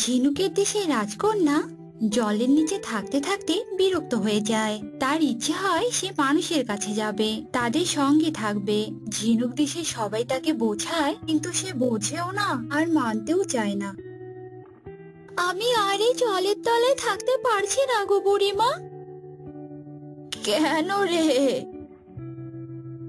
ঝিনুকের দেশে রাজকন্যা জলের নিচে থাকতে থাকতে বিরক্ত হয়ে যায়। তার ইচ্ছে হয় সে মানুষের কাছে যাবে, তাদের সঙ্গে থাকবে। ঝিনুক দেশে সবাই তাকে বোঝায়, কিন্তু সে বোঝেও না আর মানতেও চায় না। আমি আর এই জলের তলায় থাকতে পারছি না গো বুড়িমা। কেন রে?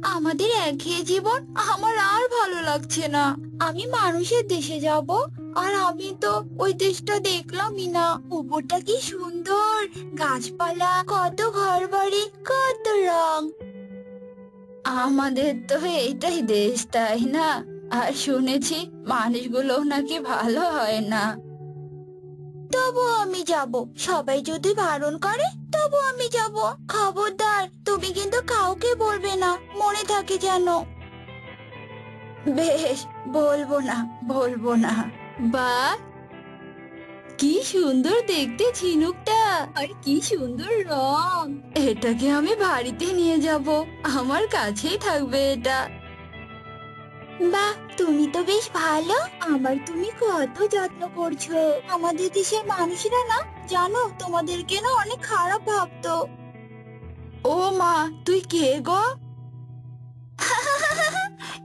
আমাদের একঘেয়ে জীবন আমার আর ভালো লাগছে না। আমি মানুষের দেশে যাব আর আমি তো ওই দেশটা দেখলামই না। উপরটা কি সুন্দর, গাছপালা, কত ঘর বাড়ি কত রং। আমাদের তো এইটাই দেশ, তাই না? আর শুনেছি মানুষগুলো নাকি ভালো হয় না। তবু আমি যাব। সবাই যদি বারণ করে তবু আমি যাব। খবরদার, তুমি কিন্তু কাউকে বলবে না, মনে থাকে যেন। বেশ, বলব না বলব না। বা, কি সুন্দর দেখতে ঝিনুকটা, আর কি সুন্দর রং। এটাকে আমি বাড়িতে নিয়ে যাব, আমার কাছেই থাকবে এটা। বাহ, তুমি তো বেশ ভালো। আমার তুমি কত যত্ন করছ। আমাদের দেশের মানুষরা না, জানো তোমাদেরকে না অনেক খারাপ ভাবতো। ও মা, তুই কে গো?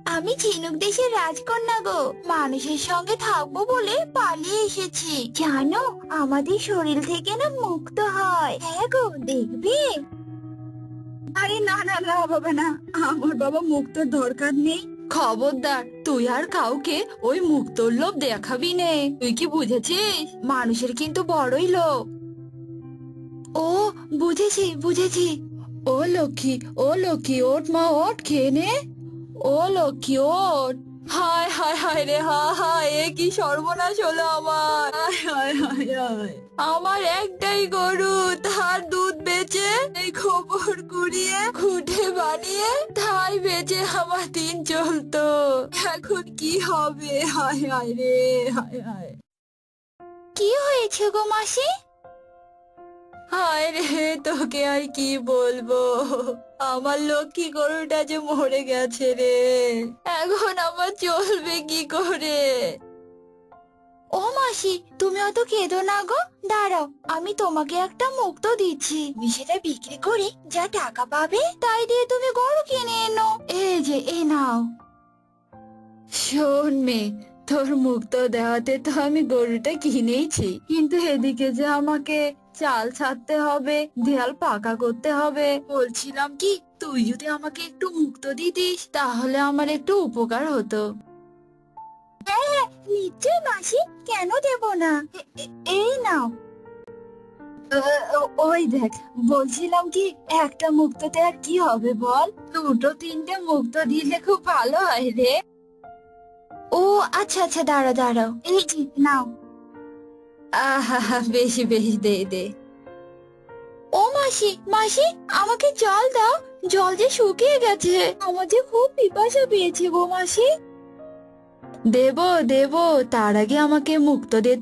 আমি ঝিনুক দেশের রাজকন্যা গো। মানুষের সঙ্গে থাকব বলে পালিয়ে এসেছি। জানো, আমাদের শরীর থেকে না মুক্ত হয়। হ্যাঁ গো, দেখবে? আরে না না না, বাবা, না। আমার বাবা মুক্তর দরকার নেই। খবরদার, তুই আর কাউকে ওই মুক্তর লোভ দেখাবি নে। তুই কি বুঝেছিস? মানুষের কিন্তু বড়ই লোভ। ও, বুঝেছি বুঝেছি। ও লক্ষ্মী ও লক্ষ্মী ওট মা ওট খেয়ে নে। ও লক্ষ্মী ওট হায় হায় হায় রে, হায় হায়, এ কি সর্বনাশ হলো আমার। হায় হায় হায় আমার একটাই গরু তার দুধ বেচে এই খবর কুড়িয়ে, খুঁটে বানিয়ে, তাই বেচে আমার দিন চলতো। এখন কি হবে? হায় হায় রে, হায় হায়। কি হয়েছে গো মাসি? হায় রে, তোকে আর কি বলব? আমার লক্ষ্মী গরুটা যে মরে গেছে রে। এখন আমার চলবে কি করে? ও মাসি, তুমি অত কেঁদো না গো। দাঁড়াও, আমি তোমাকে একটা মুক্ত দিচ্ছি। তুমি সেটা বিক্রি করে যা টাকা পাবে, তাই দিয়ে তুমি গরু কিনে এনো। এই যে, এ নাও। শোন তোর মুক্ত দেওয়াতে তো আমি গরুটা কিনেইছি। কিন্তু এদিকে যে আমাকে চাল ছাড়তে হবে দেয়াল পাকা করতে হবে। বলছিলাম কি তুই যদি আমাকে একটু মুক্ত দিতিস তাহলে আমার একটু উপকার হতো। হ্যাঁ নিশ্চয় মাসি কেন দেব না? এই নাও। ওই দেখ বলছিলাম কি একটা মুক্ততে আর কি হবে বল? দুটো তিনটে মুক্ত দিলে খুব ভালো হয় রে। ও আচ্ছা আচ্ছা দাঁড়া দাঁড়াও। এই যে নাও। আহা, বেশি দে দে। ও মাসি মাসি, আমাকে জল দাও। জল যে শুকিয়ে গেছে। আমার যে খুব পিপাসা পেয়েছে গো মাসি। দেব দেব, তার আগে আমাকে মুক্ত দে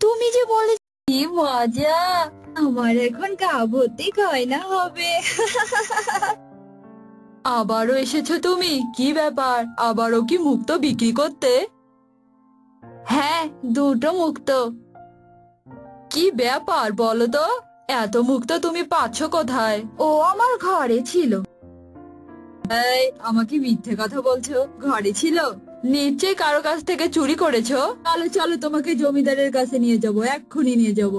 তুমি যে বলে কি মজা। আমার এখন গা ভর্তি গয়না হবে। আবারও এসেছ তুমি? কি ব্যাপার? আবারও কি মুক্ত বিক্রি করতে? হ্যাঁ দুটো মুক্ত। কি ব্যাপার বলো তো? এত মুক্ত তুমি পাচ্ছ কোথায়? ও আমার ঘরে ছিল। এই আমাকে মিথ্যে কথা বলছো? ঘরে ছিল? নিশ্চয়ই কারও কাছ থেকে চুরি করেছ? তাহলে চলো তোমাকে জমিদারের কাছে নিয়ে যাব এক্ষুনি নিয়ে যাব।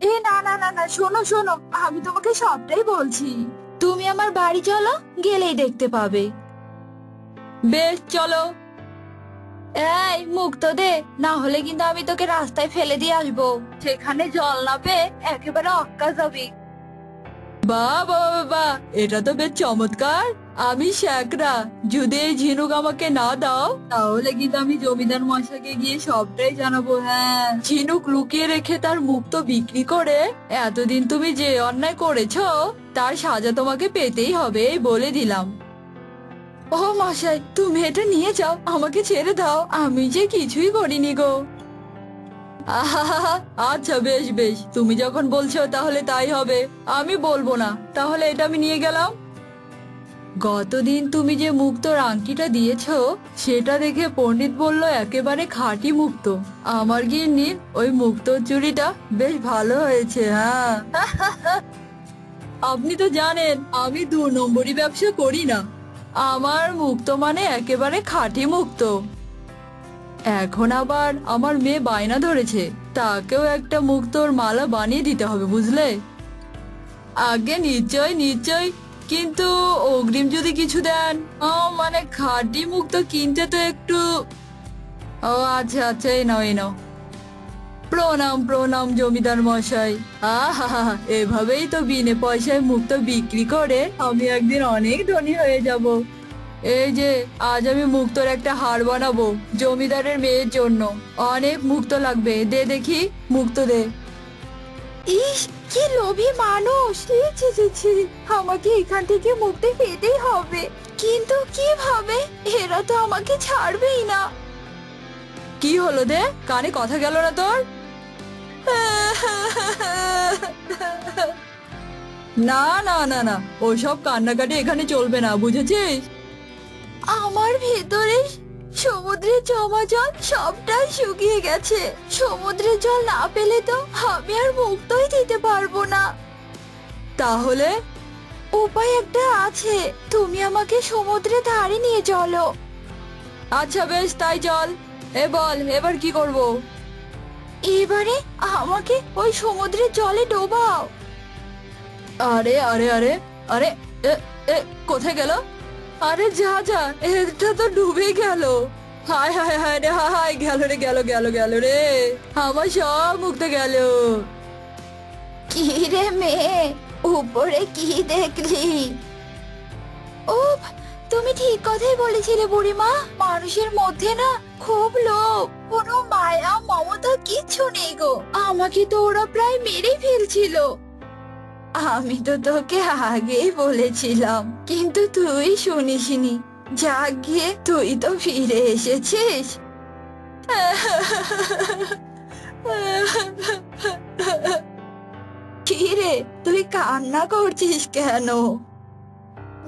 এ না না না না শোনো শোনো আমি তোমাকে সবটাই বলছি। তুমি আমার বাড়ি চলো গেলেই দেখতে পাবে। বেশ চলো। এই মুক্ত দে, না হলে কিন্তু আমি তোকে রাস্তায় ফেলে দিয়ে আসব। সেখানে জল না পেয়ে একেবারে অক্কা যাবি। বাহ বাবা বাবা এটা তো বেশ চমৎকার। আমি শ্যাকরা যদি এই ঝিনুক আমাকে না দাও, তাহলে কিন্তু আমি জমিদার মশাকে গিয়ে সবটাই জানাব হ্যাঁ। ঝিনুক লুকিয়ে রেখে তার মুক্ত বিক্রি করে, এতদিন তুমি যে অন্যায় করেছ, তার সাজা তোমাকে পেতেই হবে বলে দিলাম। ও মশাই, তুমি এটা নিয়ে যাও, আমাকে ছেড়ে দাও, আমি যে কিছুই করিনি গো। আহা আচ্ছা বেশ বেশ, তুমি যখন বলছো তাহলে তাই হবে, আমি বলব না, তাহলে এটা আমি নিয়ে গেলাম। গতদিন তুমি যে মুক্তোর আংটিটা দিয়েছ, সেটা দেখে পণ্ডিত বলল একেবারে খাঁটি মুক্ত। আমার গিন্নির ওই মুক্তোর চুড়িটা বেশ ভালো হয়েছে হ্যাঁ। আপনি তো জানেন, আমি দু নম্বরই ব্যবসা করি না। আমার মুক্ত মানে একেবারে খাঁটি মুক্ত। এখন আবার আমার মেয়ে বায়না ধরেছে, তাকেও একটা মুক্তোর মালা বানিয়ে দিতে হবে, বুঝলে? আগে নিশ্চয় নিশ্চয়, কিন্তু অগ্রিম যদি কিছু দেন? ও মানে খাঁটি মুক্ত কিনতে তো একটু ও আচ্ছা আচ্ছা এই নাও এই নাও। প্রণাম প্রণাম জমিদার মশাই। আহা এভাবেই তো বিনে পয়সায় মুক্ত বিক্রি করে আমি একদিন অনেক ধনী হয়ে যাব। এই যে আজ আমি মুক্তর একটা হার বানাবো জমিদারের মেয়ের জন্য। অনেক মুক্ত লাগবে দে দেখি মুক্ত দে। ইস কি লোভী মানুষ। ছি ছি আমাকে এখান থেকে মুক্তি পেতেই হবে। কিন্তু কীভাবে? এরা তো আমাকে ছাড়বেই না। কি হলো দে? কানে কথা গেল না তোর? না না না না ওসব কান্নাকাটি এখানে চলবে না বুঝেছিস? আমার ভেতরে সমুদ্রের জমা জল সবটাই শুকিয়ে গেছে। সমুদ্রের জল না পেলে তো আমি আর মুক্তই দিতে পারব না। তাহলে? উপায় একটা আছে তুমি আমাকে সমুদ্রের ধারে নিয়ে চলো। আচ্ছা বেশ তাই চল। এ বল এবার কি করব? এবারে আমাকে ওই সমুদ্রের জলে ডোবাও। আরে আরে আরে আরে এ এ কোথায় গেল? আরে যা যা এটা তো ডুবে গেল। হায় হায় হায় রে হায় হায় গেল রে গেল গেল গেল রে। আমার সব মুক্ত গেল। কি রে মেয়ে উপরে কি দেখলি? উফ তুমি ঠিক কথাই বলেছিলে বুড়িমা। মানুষের মধ্যে না খুব লোভ, কোনো মায়া, মমতা কিচ্ছু নেই গো। আমাকে তো ওরা প্রায় মেরে ফেলছিল। আমি তো তোকে আগেই বলেছিলাম, কিন্তু তুই শুনিসনি। যা গিয়ে তুই তো ফিরে এসেছিস। কি রে তুই কান্না করছিস কেন?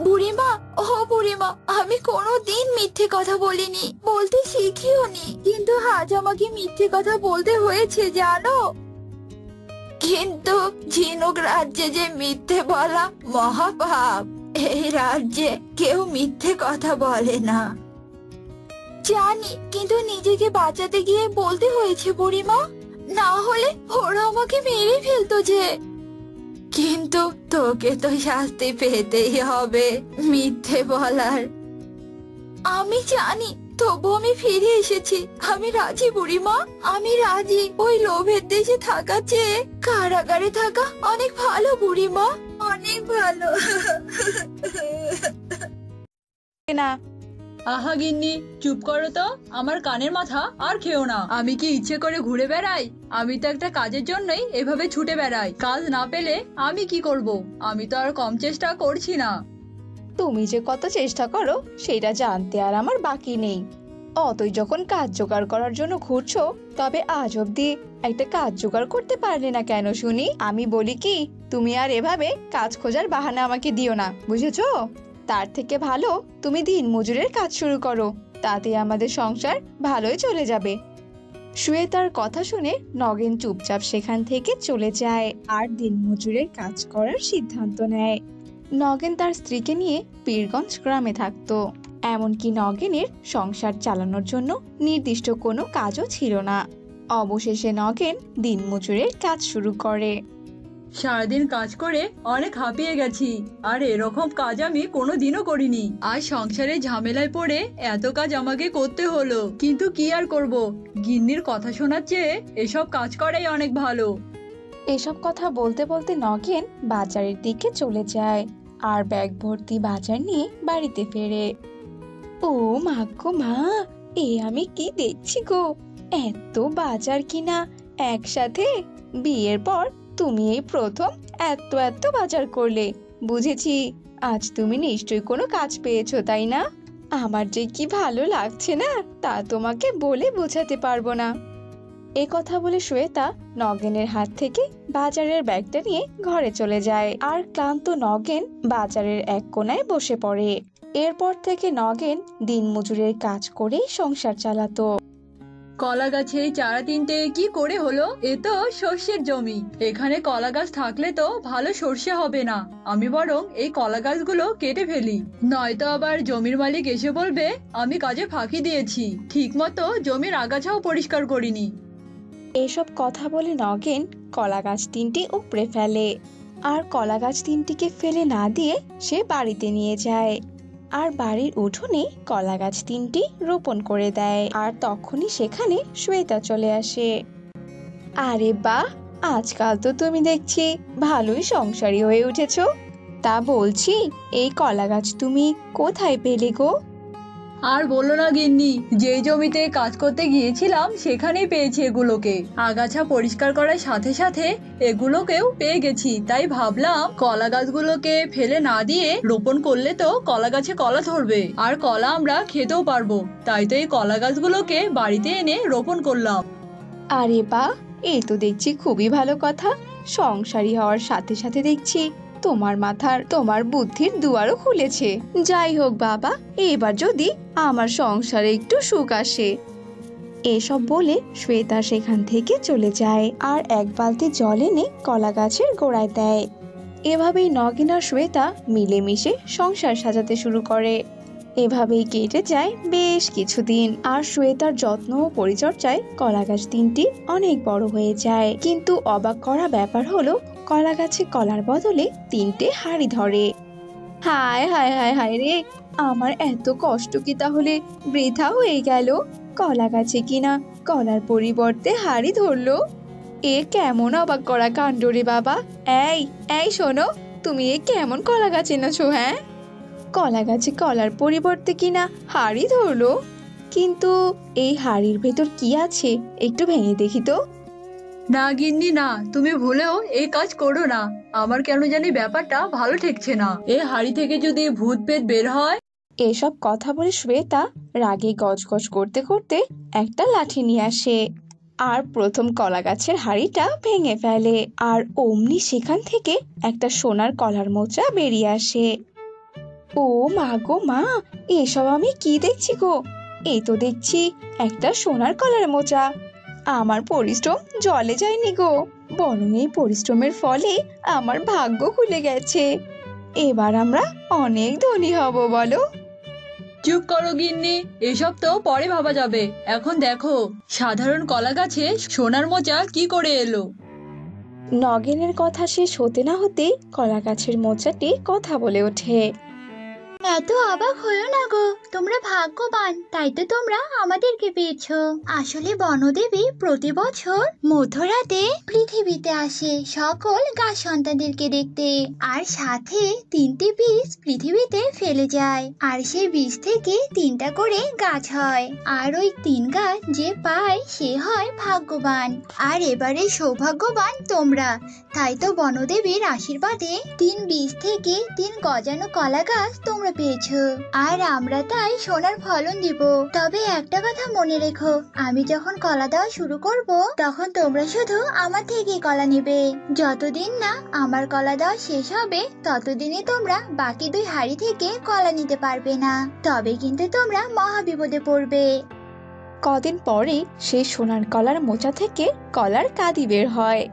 বুড়িমা, ও বুড়িমা, আমি কোনো দিন মিথ্যে কথা বলিনি, বলতে শিখিও নি কিন্তু আজ আমাকে মিথ্যে কথা বলতে হয়েছে, জানো? কিন্তু ঝিনুক রাজ্যে যে মিথ্যে বলা মহাপাপ, এই রাজ্যে কেউ মিথ্যে কথা বলে না। জানি, কিন্তু নিজেকে বাঁচাতে গিয়ে বলতে হয়েছে বুড়িমা। না হলে ওরা আমাকে মেরে ফেলতো যে। কিন্তু তোকে তো শাস্তি পেতেই হবে, মিথ্যে বলার। আমি জানি, তবু আমি ফিরে এসেছি। আমি রাজি বুড়িমা আমি রাজি। ওই লোভের দেশে থাকা চেয়ে কারাগারে থাকা অনেক ভালো বুড়িমা অনেক ভালো। না আহা গিন্নি, চুপ করো তো, আমার কানের মাথা আর খেও না। আমি কি ইচ্ছে করে ঘুরে বেড়াই? আমি তো একটা কাজের জন্যই এভাবে ছুটে বেড়াই। কাজ না পেলে আমি কি করব? আমি তো আর কম চেষ্টা করছি না। তুমি যে কত চেষ্টা করো, সেটা জানতে আর আমার বাকি নেই। অতই যখন কাজ জোগাড় করার জন্য ঘুরছো, তবে আজ অব্দি একটা কাজ জোগাড় করতে পারলে না কেন শুনি? আমি বলি কি, তুমি আর এভাবে কাজ খোঁজার বাহানা আমাকে দিও না, বুঝেছ? তার থেকে ভালো তুমি দিন মজুরের কাজ শুরু করো, তাতে আমাদের সংসার ভালোই চলে যাবে। শুয়ে তার কথা শুনে নগেন চুপচাপ সেখান থেকে চলে যায় আর দিন মজুরের কাজ করার সিদ্ধান্ত নেয়। নগেন তার স্ত্রীকে নিয়ে পীরগঞ্জ গ্রামে থাকতো। এমনকি নগেনের সংসার চালানোর জন্য নির্দিষ্ট কোনো কাজও ছিল না। অবশেষে নগেন দিনমজুরের কাজ শুরু করে। সারাদিন কাজ করে অনেক হাঁপিয়ে গেছি। আর এরকম কাজ আমি কোনো দিনও করিনি। আর সংসারে ঝামেলায় পড়ে এত কাজ আমাকে করতে হলো। কিন্তু কি আর করব? গিন্নির কথা শোনার চেয়ে এসব কাজ করাই অনেক ভালো। এসব কথা বলতে বলতে নগেন বাজারের দিকে চলে যায় আর ব্যাগ ভর্তি বাজার নিয়ে বাড়িতে ফেরে। ও মা গো মা, এ আমি কি দেখছি গো? এত বাজার কিনা? একসাথে বিয়ের পর তুমি এই প্রথম এত এত বাজার করলে। বুঝেছি, আজ তুমি নিশ্চয়ই কোনো কাজ পেয়েছ, তাই না? আমার যে কি ভালো লাগছে না, তা তোমাকে বলে বোঝাতে পারব না। এ কথা বলে শ্বেতা নগেনের হাত থেকে বাজারের ব্যাগটা নিয়ে ঘরে চলে যায় আর ক্লান্ত নগেন বাজারের এক কোনায় বসে পড়ে। এরপর থেকে নগেন দিনমজুরের কাজ করেই সংসার চালাতো। কলা গাছে চারা তিনটে কি করে হলো? এ তো সর্ষের জমি। এখানে কলা গাছ থাকলে তো ভালো সর্ষে হবে না। আমি বরং এই কলা গাছগুলো কেটে ফেলি। নয়তো আবার জমির মালিক এসে বলবে, আমি কাজে ফাঁকি দিয়েছি। ঠিক মতো জমির আগাছাও পরিষ্কার করিনি। এসব কথা বলে নগেন কলা গাছ তিনটি উপড়ে ফেলে। আর কলা গাছ তিনটিকে ফেলে না দিয়ে সে বাড়িতে নিয়ে যায়। আর বাড়ির উঠোনে কলা গাছ তিনটি রোপণ করে দেয়। আর তখনই সেখানে শ্বেতা চলে আসে। আরে বাহ, আজকাল তো তুমি দেখছি ভালোই সংসারী হয়ে উঠেছো। তা বলছি, এই কলা গাছ তুমি কোথায় পেলে গো? আর বলল না গিন্নি, যেই জমিতে কাজ করতে গিয়েছিলাম সেখানেই পেয়েছি এগুলোকে। আগাছা পরিষ্কার করার সাথে সাথে এগুলোকেও পেয়ে গেছি। তাই ভাবলাম কলা গাছগুলোকে ফেলে না দিয়ে রোপণ করলে তো কলা গাছে কলা ধরবে, আর কলা আমরা খেতেও পারব। তাই তো এই কলা গাছগুলোকে বাড়িতে এনে রোপণ করলাম। আরে বা এই তো দেখছি খুবই ভালো কথা। সংসারী হওয়ার সাথে সাথে দেখছি তোমার মাথার, তোমার বুদ্ধির দুয়ারও খুলেছে। যাই হোক বাবা, এবার যদি আমার সংসারে একটু সুখ আসে। এসব বলে শ্বেতা সেখান থেকে চলে যায় আর এক বালতি জল এনে কলা গাছের গোড়ায় দেয়। এভাবেই নগিন আর শ্বেতা মিলেমিশে সংসার সাজাতে শুরু করে। এভাবেই কেটে যায় বেশ কিছুদিন আর শ্বেতার যত্ন ও পরিচর্যায় কলা গাছ তিনটি অনেক বড় হয়ে যায়। কিন্তু অবাক করা ব্যাপার হলো কলা গাছে কলার বদলে তিনটে হাড়ি ধরে। হায় হায় হায় হায় রে, আমার এত কষ্ট কি তাহলে বৃথা হয়ে গেল? কলা গাছে কিনা কলার পরিবর্তে হাড়ি ধরলো? এ কেমন অবাক করা কাণ্ড রে বাবা। এই এই শোনো, তুমি এ কেমন কলা গাছ এনেছো হ্যাঁ? কলা গাছে কলার পরিবর্তে কিনা হাড়ি ধরলো? কিন্তু এই হাড়ির ভেতর কি আছে? একটু ভেঙে দেখি তো। না গিন্নি, না। তুমি ভুলেও এই কাজ করো না। আমার কেন জানি ব্যাপারটা ভালো ঠেকছে না। এ হাড়ি থেকে যদি ভূত পেট বের হয়? এসব কথা বলে শ্বেতা রাগে গজগজ করতে করতে একটা লাঠি নিয়ে আসে। আর প্রথম কলা গাছের হাড়িটা ভেঙে ফেলে। আর অমনি সেখান থেকে একটা সোনার কলার মোচা বেরিয়ে আসে। ও মা গো মা, এসব আমি কি দেখছি গো? এই তো দেখছি একটা সোনার কলার মোচা। আমার পরিশ্রম জলে যায়নি গো। বরং এই পরিশ্রমের ফলে আমার ভাগ্য খুলে গেছে। এবার আমরা অনেক ধনী হব বলো। চুপ করো গিন্নি এসব তো পরে ভাবা যাবে। এখন দেখো সাধারণ কলা গাছে সোনার মোচা কি করে এলো? নগেনের কথা শেষ হতে না হতে কলা গাছের মোচাটি কথা বলে ওঠে। এত অবাক হলো না গো। তোমরা ভাগ্যবান, তাই তো তোমরা আমাদেরকে পেয়েছ। আসলে বনদেবী প্রতি বছর মধ্যরাতে পৃথিবীতে আসে সকল গাছ সন্তানদেরকে দেখতে। আর সাথে তিনটি বীজ পৃথিবীতে ফেলে যায়। আর সেই বীজ থেকে তিনটা করে গাছ হয়। আর ওই তিন গাছ যে পায় সে হয় ভাগ্যবান। আর এবারে সৌভাগ্যবান তোমরা। তাই তো বনদেবীর আশীর্বাদে তিন বীজ থেকে তিন গজানো কলা গাছ তোমরা পেয়েছ। আর আমরা তাই সোনার ফলন দিব। তবে একটা কথা মনে রেখো, আমি যখন কলা দেওয়া শুরু করব, তখন তোমরা শুধু আমার থেকে কলা নেবে। যতদিন না আমার কলা দেওয়া শেষ হবে, ততদিনে তোমরা বাকি দুই হাড়ি থেকে কলা নিতে পারবে না। তবে কিন্তু তোমরা মহাবিপদে পড়বে। কদিন পরে সেই সোনার কলার মোচা থেকে কলার কাদি বের হয়।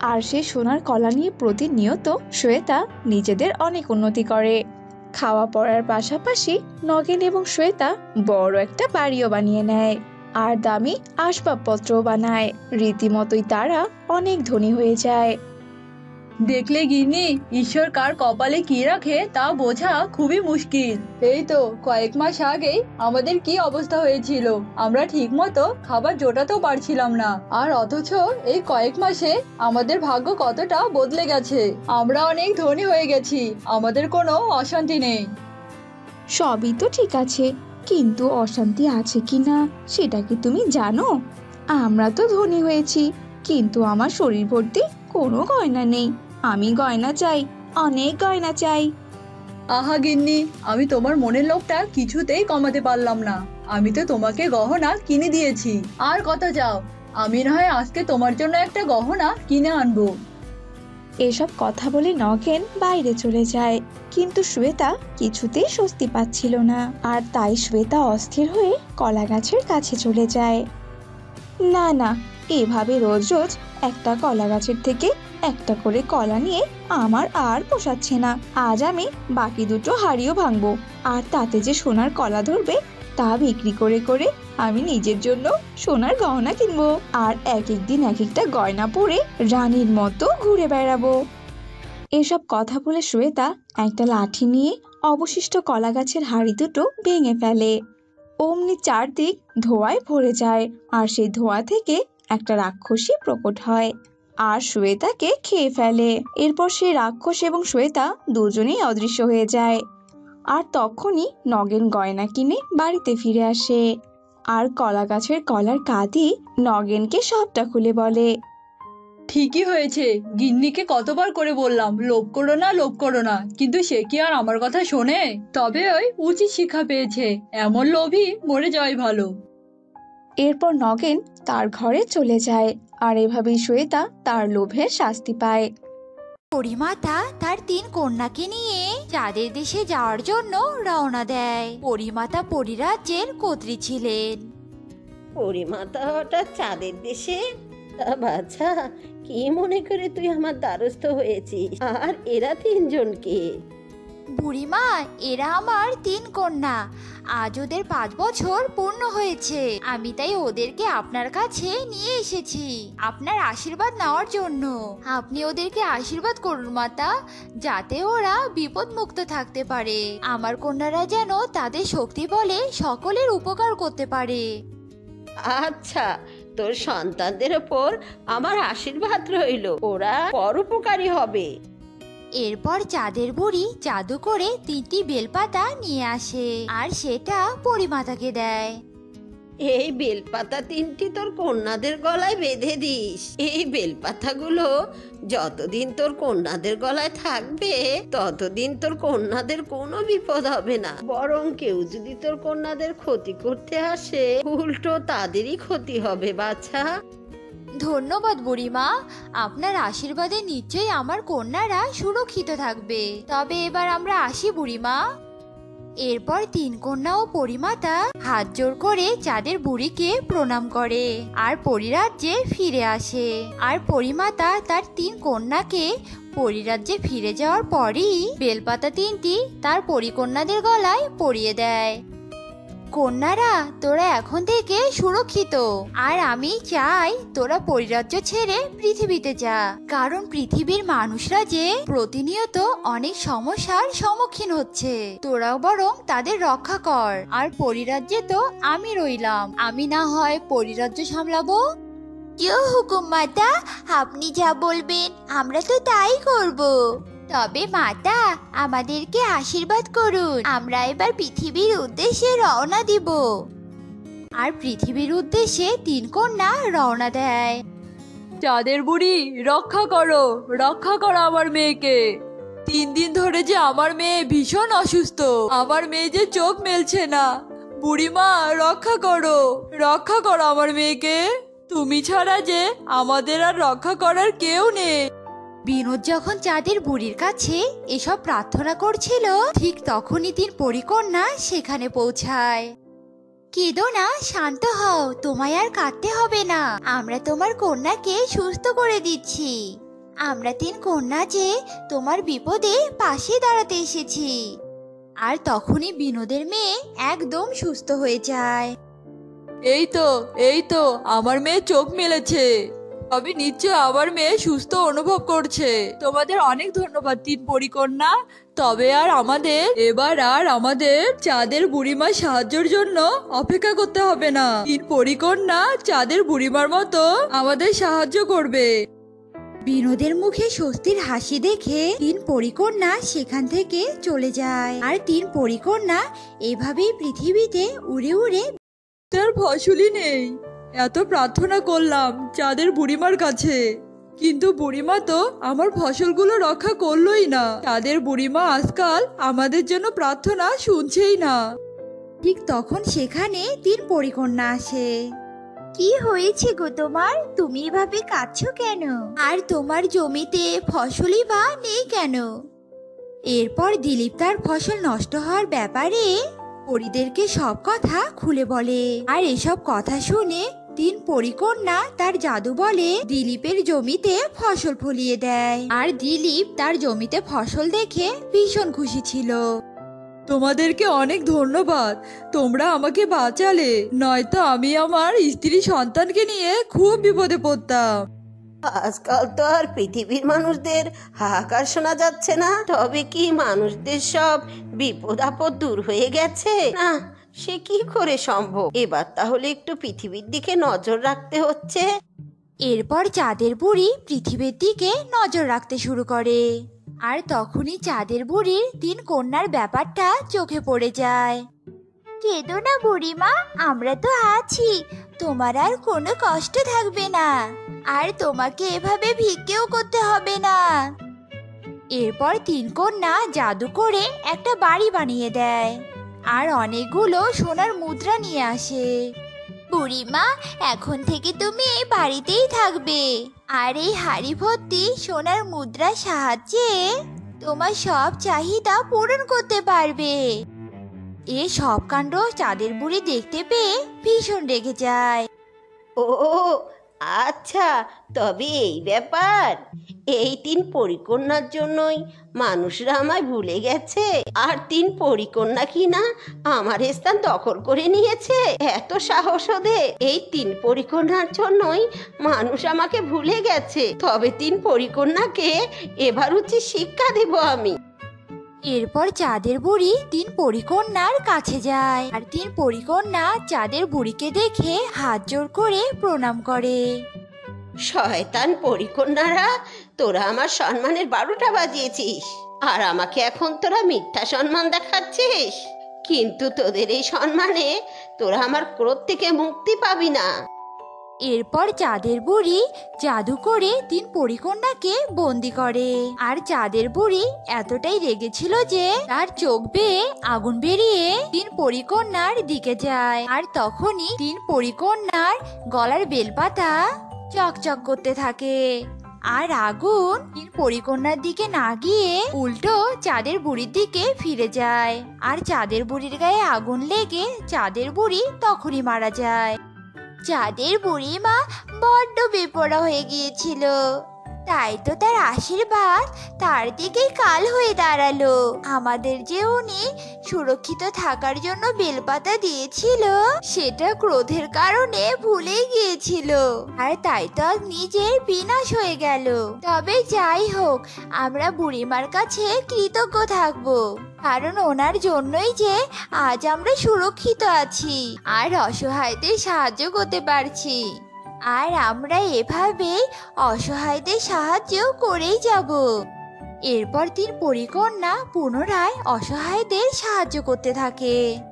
আর সেই সোনার কলা নিয়ে প্রতিনিয়ত শ্বেতা নিজেদের অনেক উন্নতি করে। খাওয়া পড়ার পাশাপাশি নগেন এবং শ্বেতা বড় একটা বাড়িও বানিয়ে নেয় আর দামি আসবাবপত্রও বানায়। রীতিমতোই তারা অনেক ধনী হয়ে যায়। দেখলে গিনি ঈশ্বর কার কপালে কি রাখে তা বোঝা খুবই মুশকিল। এই তো, কয়েক মাস আগেই আমাদের কি অবস্থা হয়েছিল? আমরা ঠিক মতো খাবার জোটাতেও পারছিলাম না। আর অথচ এই কয়েক মাসে আমাদের ভাগ্য কতটা বদলে গেছে। আমরা অনেক ধনী হয়ে গেছি, আমাদের কোনো অশান্তি নেই। সবই তো ঠিক আছে, কিন্তু অশান্তি আছে কি না, সেটা কি তুমি জানো? আমরা তো ধনী হয়েছি, কিন্তু আমার শরীর ভর্তি কোনো গয়না নেই। আমি গয়না চাই অনেক গয়না চাই। আহা গিন্নি আমি তোমার মনের লোকটা কিছুতেই কমাতে পারলাম না। আমি তো তোমাকে গহনা কিনে দিয়েছি। আর কত যাও আমি না হয় আজকে তোমার জন্য একটা গহনা কিনে আনব। এসব কথা বলে নগেন বাইরে চলে যায়। কিন্তু শ্বেতা কিছুতেই স্বস্তি পাচ্ছিল না। আর তাই শ্বেতা অস্থির হয়ে কলা গাছের কাছে চলে যায়। না না এভাবে রোজ রোজ একটা কলা গাছের থেকে একটা করে কলা নিয়ে আমার আর পোষাচ্ছে না। আজ আমি বাকি দুটো হাড়িও ভাঙবো। আর তাতে যে সোনার কলা ধরবে, তা বিক্রি করে করে আমি নিজের জন্য সোনার গহনা কিনবো। আর এক এক দিন এক একটা গয়না পরে রানীর মতো ঘুরে বেড়াবো। এসব কথা বলে শ্বেতা একটা লাঠি নিয়ে অবশিষ্ট কলা গাছের হাড়ি দুটো ভেঙে ফেলে। অমনি চারদিক ধোঁয়ায় ভরে যায়। আর সেই ধোঁয়া থেকে একটা রাক্ষসী প্রকট হয় আর শ্বেতাকে খেয়ে ফেলে। এরপর সে রাক্ষস এবং শ্বেতা দুজনেই অদৃশ্য হয়ে যায়। আর তখনই নগেন গয়না কিনে বাড়িতে ফিরে আসে। আর কলা গাছের কলার কাঁদি নগেনকে সবটা খুলে বলে, ঠিকই হয়েছে, গিন্নিকে কতবার করে বললাম, লোভ করো না, লোভ করো না। কিন্তু সে কি আর আমার কথা শোনে? তবে ওই উচিত শিক্ষা পেয়েছে, এমন লোভই মরে যাওয়াই ভালো। এরপর নগেন তার ঘরে চলে যায় আর এভাবেই শ্বেতা তার লোভের শাস্তি পায়। পরিমাতা তার তিন কন্যাকে নিয়ে চাঁদের দেশে যাওয়ার জন্য রওনা দেয়। পরিমাতা পরিরাজ্যের কর্ত্রী ছিলেন। পরিমাতা হঠাৎ চাঁদের দেশে? তা বাচ্চা কি মনে করে তুই আমার দ্বারস্থ হয়েছিস? আর এরা তিনজনকে? বুড়িমা, এরা আমার তিন কন্যা। আজ ওদের পাঁচ বছর পূর্ণ হয়েছে। আমি তাই ওদেরকে আপনার কাছে নিয়ে এসেছি, আপনার আশীর্বাদ নেওয়ার জন্য। আপনি ওদেরকে আশীর্বাদ করুন মাতা, যাতে ওরা বিপদ মুক্ত থাকতে পারে। আমার কন্যারা যেন তাদের শক্তি বলে সকলের উপকার করতে পারে। আচ্ছা তোর সন্তানদের ওপর আমার আশীর্বাদ রইল। ওরা পরোপকারী হবে। এরপর চাঁদের বুড়ি জাদু করে তিনটি বেলপাতা নিয়ে আসে আর সেটা পরিমাতাকে দেয়। এই বেলপাতা তিনটি তোর কন্যাদের গলায় বেঁধে দিস। এই বেলপাতাগুলো যতদিন তোর কন্যাদের গলায় থাকবে, ততদিন তোর কন্যাদের কোনো বিপদ হবে না। বরং কেউ যদি তোর কন্যাদের ক্ষতি করতে আসে, উল্টো তাদেরই ক্ষতি হবে বাচ্চা ধন্যবাদ বুড়িমা। আপনার আশীর্বাদে নিশ্চয়ই আমার কন্যারা সুরক্ষিত থাকবে। তবে এবার আমরা আসি বুড়িমা। এরপর তিন কন্যা ও পরিমাতা হাত জোর করে চাঁদের বুড়িকে প্রণাম করে আর পরিরাজ্যে ফিরে আসে। আর পরিমাতা তার তিন কন্যাকে পরিরাজ্যে ফিরে যাওয়ার পরই বেলপাতা তিনটি তার পরিকন্যাদের গলায় পরিয়ে দেয়। কন্যারা, তোরা এখন থেকে সুরক্ষিত। আর আমি চাই তোরা পরিরাজ্য ছেড়ে পৃথিবীতে যা। কারণ পৃথিবীর মানুষরা যে প্রতিনিয়ত অনেক সমস্যার সম্মুখীন হচ্ছে। তোরাও বরং তাদের রক্ষা কর। আর পরিরাজ্যে তো আমি রইলাম। আমি না হয় পরিরাজ্য সামলাবো? কেউ হুকুম মাতা, আপনি যা বলবেন, আমরা তো তাই করব। তবে মাতা, আমাদেরকে আশীর্বাদ করুন। আমরা এবার পৃথিবীর উদ্দেশ্যে রওনা দিব। আর পৃথিবীর উদ্দেশ্যে তিন কন্যা রওনা দেয়। চাঁদের বুড়ি, রক্ষা করো রক্ষা করো আমার মেয়েকে। তিন দিন ধরে যে আমার মেয়ে ভীষণ অসুস্থ, আমার মেয়ে যে চোখ মেলছে না। বুড়িমা, রক্ষা করো রক্ষা করো আমার মেয়েকে। তুমি ছাড়া যে আমাদের আর রক্ষা করার কেউ নেই। বিনোদ যখন চাঁদের বুড়ির কাছে এসব প্রার্থনা করছিল, ঠিক তখনই তিন পরিকন্যা সেখানে পৌঁছায়। কেঁদো না, শান্ত হও, তোমায় আর কাঁদতে হবে না। আমরা তোমার কন্যাকে সুস্থ করে দিচ্ছি। আমরা তিন কন্যা যে তোমার বিপদে পাশে দাঁড়াতে এসেছি। আর তখনই বিনোদের মেয়ে একদম সুস্থ হয়ে যায়। এই তো এই তো, আমার মেয়ে চোখ মেলেছে। তবে নিশ্চয় আমার মেয়ে সুস্থ অনুভব করছে। তোমাদের অনেক ধন্যবাদ তিন পরিকন্যা। তবে আর আমাদের এবার আর আমাদের চাঁদের বুড়িমার সাহায্যের জন্য অপেক্ষা করতে হবে না। তিন পরিকন্যা চাঁদের বুড়িমার মতো আমাদের সাহায্য করবে। বিনোদের মুখে স্বস্তির হাসি দেখে তিন পরিকন্যা সেখান থেকে চলে যায়। আর তিন পরিকন্যা এভাবেই পৃথিবীতে উড়ে উড়ে তার ফসলই নেই। এত প্রার্থনা করলাম চাঁদের বুড়িমার কাছে। কিন্তু বুড়িমা তো আমার ফসলগুলো রক্ষা করলোই না। তাদের বুড়িমা আজকাল আমাদের জন্য প্রার্থনা শুনছেই না। ঠিক তখন সেখানে তিন পরিকন্যা আসে। কি হয়েছে গো তোমার? তুমি এভাবে কাঁদছো কেন? আর তোমার জমিতে ফসলই বা নেই কেন? এরপর দিলীপ তার ফসল নষ্ট হওয়ার ব্যাপারে পরিদেরকে সব কথা খুলে বলে। আর এসব কথা শুনে তিন পরিকন্যা তার জাদু বলে দিলীপের জমিতে ফসল ফলিয়ে দেয়। আর দিলীপ তার জমিতে ফসল দেখে ভীষণ খুশি ছিল। তোমাদেরকে অনেক ধন্যবাদ। তোমরা আমাকে বাঁচালে নয়তো আমি আমার স্ত্রী সন্তানকে নিয়ে খুব বিপদে পড়তাম। আজকাল তো আর পৃথিবীর মানুষদের হাহাকার শোনা যাচ্ছে না। তবে কি মানুষদের সব বিপদ আপদ দূর হয়ে গেছে? না সে কি করে সম্ভব? এবার তাহলে একটু পৃথিবীর দিকে নজর রাখতে হচ্ছে। এরপর চাঁদের বুড়ি পৃথিবীর দিকে নজর রাখতে শুরু করে। আর তখনই চাঁদের বুড়ির তিন কন্যার ব্যাপারটা চোখে পড়ে যায়। কেঁদো না বুড়িমা, আমরা তো আছি। তোমার আর কোনো কষ্ট থাকবে না। আর তোমাকে এভাবে ভিক্ষেও করতে হবে না। এরপর তিন কন্যা জাদু করে একটা বাড়ি বানিয়ে দেয়। আর অনেকগুলো সোনার মুদ্রা নিয়ে আসে। বুড়িমা, এখন থেকে তুমি এই বাড়িতেই থাকবে। আর এই হাড়ি ভর্তি সোনার মুদ্রার সাহায্যে তোমার সব চাহিদা পূরণ করতে পারবে। এ সব কাণ্ড চাঁদের বুড়ি দেখতে পেয়ে ভীষণ রেগে যায়। ও আচ্ছা তবে এই ব্যাপার। এই তিন পরিকন্যার জন্যই মানুষরা আমায় ভুলে গেছে। আর তিন পরিকন্যা কি না আমার স্থান দখল করে নিয়েছে? এত সাহস ওদের। এই তিন পরিকন্যার জন্যই মানুষ আমাকে ভুলে গেছে। তবে তিন পরিকন্যাকে এবার উচিত শিক্ষা দেব আমি। এরপর চাঁদের বুড়ি তিন পরিকন্যার কাছে যায়। আর তিন পরিকন্যা চাঁদের বুড়িকে দেখে হাত জোর করে প্রণাম করে। শয়তান পরিকন্যারা, তোরা আমার সম্মানের বারোটা বাজিয়েছিস। আর আমাকে এখন তোরা মিথ্যা সম্মান দেখাচ্ছিস। কিন্তু তোদের এই সম্মানে তোরা আমার ক্রোধ থেকে মুক্তি পাবি না। এরপর চাঁদের বুড়ি জাদু করে তিন পরিকন্যাকে বন্দি করে। আর চাঁদের বুড়ি এতটাই রেগেছিল যে তার চোখ বেয়ে আগুন বেরিয়ে তিন পরিকন্যার দিকে যায়। আর তখনই তিন পরিকন্যার গলার বেলপাতা চকচক করতে থাকে। আর আগুন তিন পরিকন্যার দিকে না গিয়ে উল্টো চাঁদের বুড়ির দিকে ফিরে যায়। আর চাঁদের বুড়ির গায়ে আগুন লেগে চাঁদের বুড়ি তখনই মারা যায়। চাঁদের বুড়িমা বড্ড বেপরা হয়ে গিয়েছিল। তাই তো তার আশীর্বাদ। তার দিকেই কাল হয়ে দাঁড়াল। আমাদের যে উনি সুরক্ষিত থাকার জন্য বেলপাতা দিয়েছিল, সেটা ক্রোধের কারণে ভুলে গিয়েছিল। আর তাই তো নিজের বিনাশ হয়ে গেল। তবে যাই হোক, আমরা বুড়িমার কাছে কৃতজ্ঞ থাকব। কারণ ওনার জন্যই যে আজ আমরা সুরক্ষিত আছি, আর অসহায়দের সাহায্য করতে পারছি। আর আমরা এভাবে অসহায়দের সাহায্য করেই যাব। এরপর তিন পরিকন্যা পুনরায় অসহায়দের সাহায্য করতে থাকে।